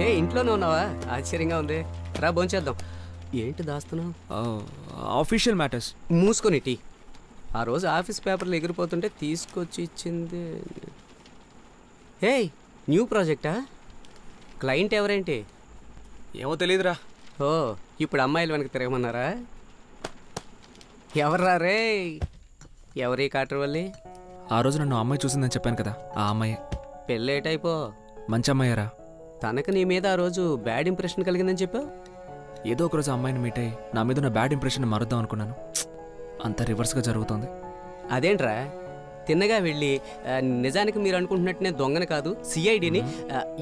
హే ఇంట్లోనే ఉన్నావా? ఆశ్చర్యంగా ఉంది. రా భోంచేద్దాం. ఏంటి దాస్తున్నావు? ఆఫీషియల్ మ్యాటర్స్ మూసుకొని టీ. ఆ రోజు ఆఫీస్ పేపర్లు ఎగిరిపోతుంటే తీసుకొచ్చి ఇచ్చింది. హే న్యూ ప్రాజెక్టా? క్లయింట్ ఎవరేంటి? ఏమో తెలియదురా ఓ ఇప్పుడు అమ్మాయిలు వెనక తిరగమన్నారా? ఎవర్రా రే? ఎవరి కాటర్వల్లి ఆ రోజు నన్ను అమ్మాయి చూసిందని చెప్పాను కదా ఆ అమ్మాయి. పెళ్ళేటైపో. మంచి అమ్మాయరా. తనకు నీ మీద ఆ రోజు బ్యాడ్ ఇంప్రెషన్ కలిగిందని చెప్పావు? ఏదో ఒక రోజు ఆ అమ్మాయిని మీట్ అయ్యి నా మీద ఉన్న బ్యాడ్ ఇంప్రెషన్ మారుద్దాం అనుకున్నాను. అంత రివర్స్గా జరుగుతోంది. అదేంట్రా? తిన్నగా వెళ్ళి నిజానికి మీరు అనుకుంటున్నట్టు నేను దొంగని కాదు సిఐడిని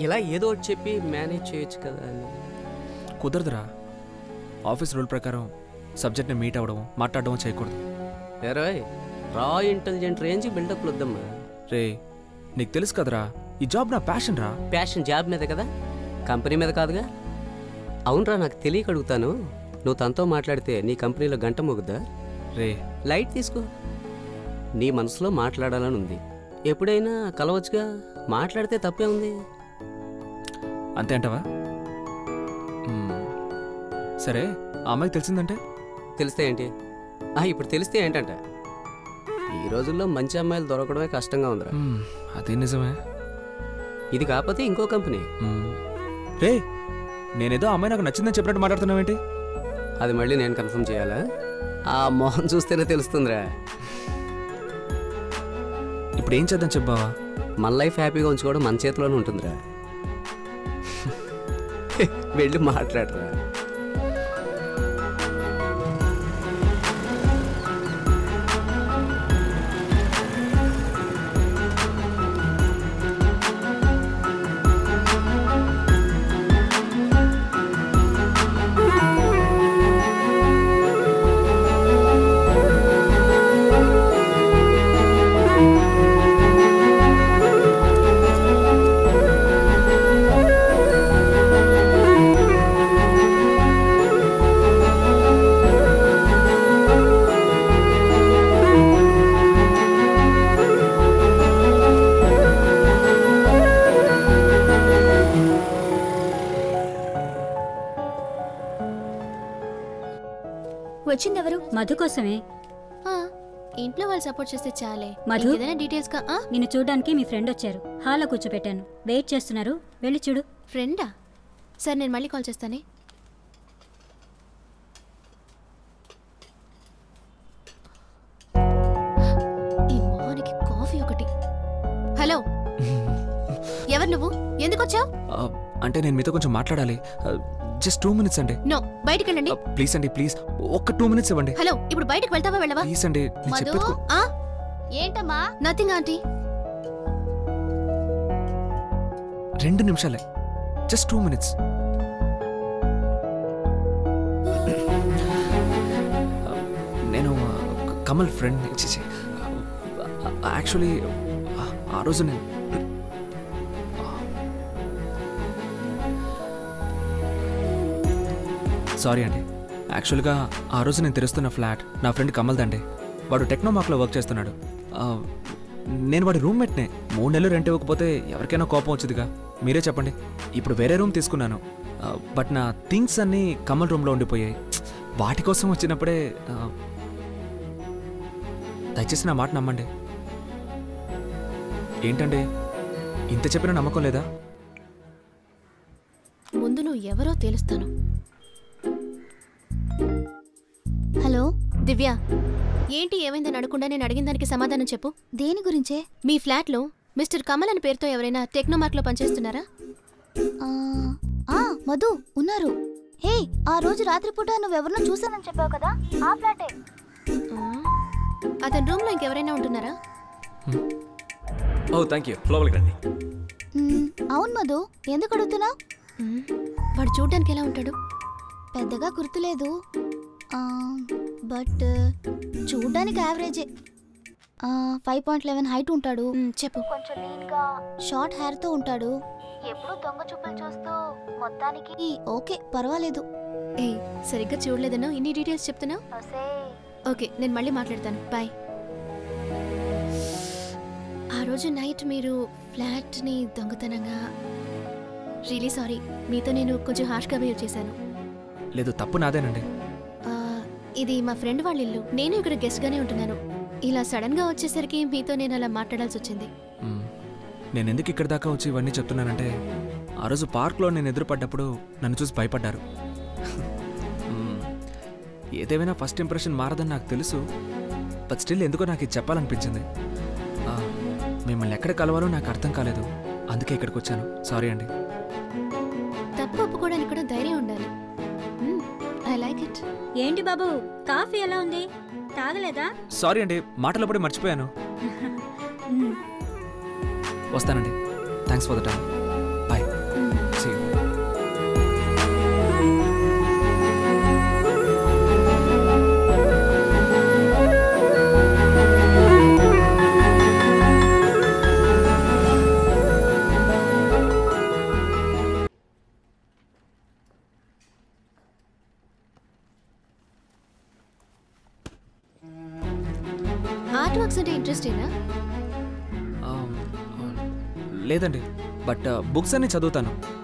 ఇలా ఏదో చెప్పి మేనేజ్ చేయొచ్చు కదా కుదరదురా. ఆఫీస్ రూల్ ప్రకారం సబ్జెక్ట్ని మీట్ అవ్వడం మాట్లాడడం చేయకూడదు. రా ఇంటెలిజెంట్ రేంజ్ బిల్డప్ వద్దమ్మా. రే నీకు తెలుసు కదరా ఈ జాబ్ నా ప్యాషన్ రా. ప్యాషన్ జాబ్ మీద కదా? కంపెనీ మీద కాదుగా? అవునరా నాకు తెలియక అడుగుతాను నువ్వు తనతో మాట్లాడితే నీ కంపెనీలో గంట మోగుద్దా? రే. లైట్ తీసుకో. నీ మనసులో మాట్లాడాలని ఉంది. ఎప్పుడైనా కలవచ్చుగా? మాట్లాడితే తప్పే ఉంది. అంతే అంటావా. సరే ఆ అమ్మాయికి తెలిసిందంటే? తెలిస్తే ఏంటి? ఆ, ఇప్పుడు తెలిస్తే ఏంటంట? ఈ రోజుల్లో మంచి అమ్మాయిలు దొరకడమే కష్టంగా ఉందిరా. అదే నిజమే. ఇది కాకపోతే ఇంకో కంపెనీ. రే నేనేదో అమ్మాయి నాకు నచ్చిందని చెప్పినట్టు మాట్లాడుతున్నావేంటి? అది మళ్ళీ నేను కన్ఫర్మ్ చేయాలా? ఆ మొహం చూస్తేనే తెలుస్తుందిరా. ఇప్పుడు ఏం చేద్దాం చెప్పావా? మన లైఫ్ హ్యాపీగా ఉంచుకోవడం మన చేతిలోనే ఉంటుందిరా. వెళ్ళి మాట్లాడరా. వచ్చిందెవరు? మధు కోసమే. ఆ, ఇంట్లో వాళ్ళు సపోర్ట్ చేస్తే చాలే. మధు? ఏదైనా డీటెయిల్స్గా ఆ, నిన్ను చూడడానికి మీ ఫ్రెండ్ వచ్చారు. హాల్లో కూర్చోపెట్టాను. వెయిట్ చేస్తున్నారు. వెళ్ళి చూడు. ఫ్రెండా? సరే నేను మళ్ళీ కాల్ చేస్తానే. ఈ మోహన్కి కాఫీ ఒకటి. హలో? ఎవరు నువ్వు? ఎందుకు వచ్చావు ఆ, అంటే నేను మీతో కొంచెం మాట్లాడాలి. జస్ట్ టూ మినిట్స్ అండి. నో బయటికి వెళ్ళండి ప్లీజ్ అండి ప్లీజ్. ఒక్క టూ మినిట్స్ ఇవ్వండి. హలో ఇప్పుడు బయటికి వెళ్తావా వెళ్ళవా? ప్లీజ్ అండి మధు ఆ? ఏంటమ్మా? Nothing aunty. రెండు నిమిషాలే. Just two minutes. నేను ఆ, క- కమల్ ఫ్రెండ్ యాక్చువల్లీ ఆ రోజు నేను సారీ అండి యాక్చువల్గా ఆ రోజు నేను తెరుస్తున్న ఫ్లాట్ నా ఫ్రెండ్ కమల్దండి వాడు టెక్నోమార్క్లో వర్క్ చేస్తున్నాడు. నేను వాడి రూమ్మేట్నే మూడు నెలలు రెంట్ ఇవ్వకపోతే ఎవరికైనా కోపం వచ్చిందిగా? మీరే చెప్పండి. ఇప్పుడు వేరే రూమ్ తీసుకున్నాను. బట్ నా థింగ్స్ అన్నీ కమల్ రూమ్లో ఉండిపోయాయి. వాటి కోసం వచ్చినప్పుడే దయచేసి నా మాట నమ్మండి. ఏంటండి? ఇంత చెప్పిన నమ్మకం లేదా? ముందు నువ్వు ఎవరో తెలుస్తాను. దివ్య ఏంటి ఏమైందని అడగకుండా నేను అడిగిన దానికి సమాధానం చెప్పు. దేని గురించే? మీ ఫ్లాట్లో మిస్టర్ కమల్ అని పేరుతో ఎవరైనా టెక్నోమార్క్లో పనిచేస్తున్నారా? ఆ, ఆ, మధు ఉన్నారు. హే ఆ రోజు రాత్రిపూట నువ్వెవరినో చూసానని చెప్పావు కదా ఆ ఫ్లాటే. ఆ, అతని రూమ్లో ఇంకెవరైనా ఉంటున్నారా? ఓ థ్యాంక్ యూ లోపలికి రండి. అవును మధు ఎందుకు అడుగుతున్నావు? వాడు చూడ్డానికి ఎలా ఉంటాడు? పెద్దగా గుర్తులేదు. బట్ చూడ్డానికి యావరేజే. ఫైవ్ పాయింట్ లెవెన్ హైట్ ఉంటాడు. చెప్పు. కొంచెం లీన్గా షార్ట్ హెయిర్తో ఉంటాడు. ఎప్పుడు దొంగ చూపులు చూస్తూ మొత్తానికి ఓకే పర్వాలేదు. ఏ సరిగ్గా చూడలేదన్నా ఇన్ని డీటెయిల్స్ చెప్తున్నావు? ఓకే నేను మళ్ళీ మాట్లాడతాను. బాయ్. ఆ రోజు నైట్ మీరు ఫ్లాట్ని దొంగతనంగా రియలీ సారీ మీతో నేను కొంచెం హార్ష్గా బిహేవ్ చేశాను. లేదు తప్పు నాదేనండి. ఇది మా ఫ్రెండ్ వాళ్ళ ఇల్లు. నేను ఇక్కడ గెస్ట్గానే ఉంటున్నాను. ఇలా సడన్గా వచ్చేసరికి మీతో నేను అలా మాట్లాడాల్సి వచ్చింది. నేను ఎందుకు ఇక్కడి దాకా వచ్చి ఇవన్నీ చెప్తున్నానంటే ఆ రోజు పార్క్లో నేను ఎదురుపడ్డప్పుడు నన్ను చూసి భయపడ్డారు. ఏదేమైనా ఫస్ట్ ఇంప్రెషన్ మారదని నాకు తెలుసు బట్ స్టిల్ ఎందుకో నాకు ఇది చెప్పాలనిపించింది. మిమ్మల్ని ఎక్కడ కలవాలో నాకు అర్థం కాలేదు. అందుకే ఇక్కడికి వచ్చాను. సారీ అండి. తప్పు ఒప్పుకోవడానికి కూడా ధైర్యం ఉండాలి. ఇట్ ఏంటి బాబు కాఫీ ఎలా ఉంది? తాగలేదా? సారీ అండి మాటలప్పుడే మర్చిపోయాను. వస్తానండి. Thanks for the time. Bye. Art works అంటే ఇంట్రెస్టేనా? లేదండి. బట్ బుక్స్ అన్ని చదువుతాను.